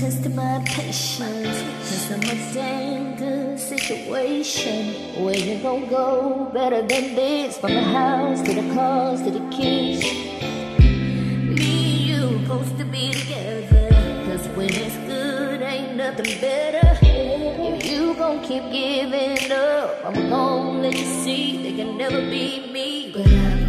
test my patience. Cause I'm a damn good situation. Where you gon' go better than this? From the house to the cars to the kids. Me and you supposed to be together. Cause when it's good, ain't nothing better. If you gon' keep giving up, I'm gon' let you see they can never be me. But I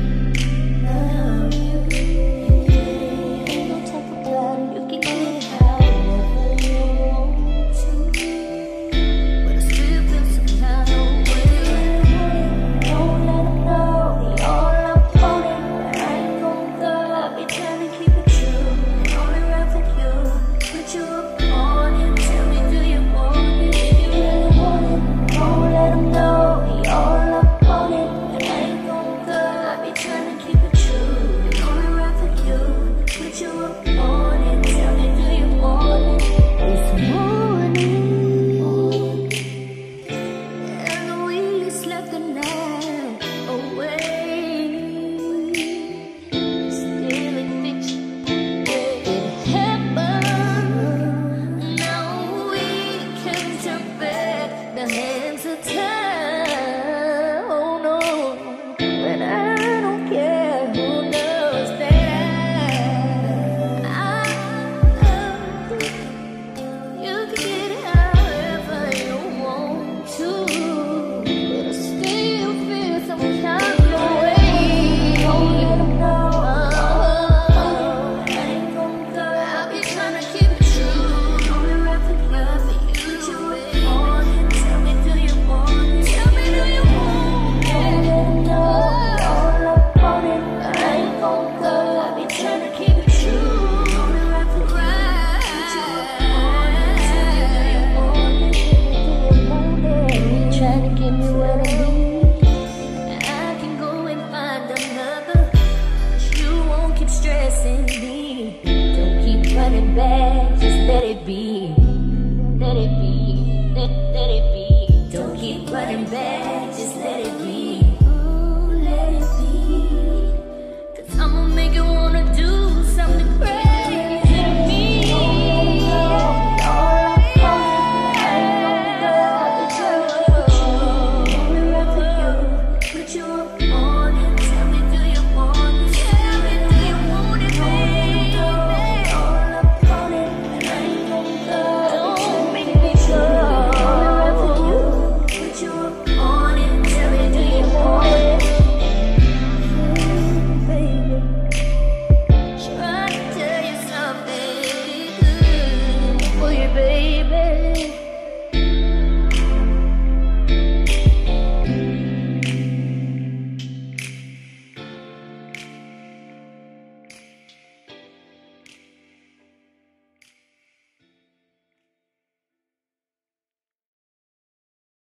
time. let it be, just let it be. Let it be, let, let it be. Don't keep running back. baby.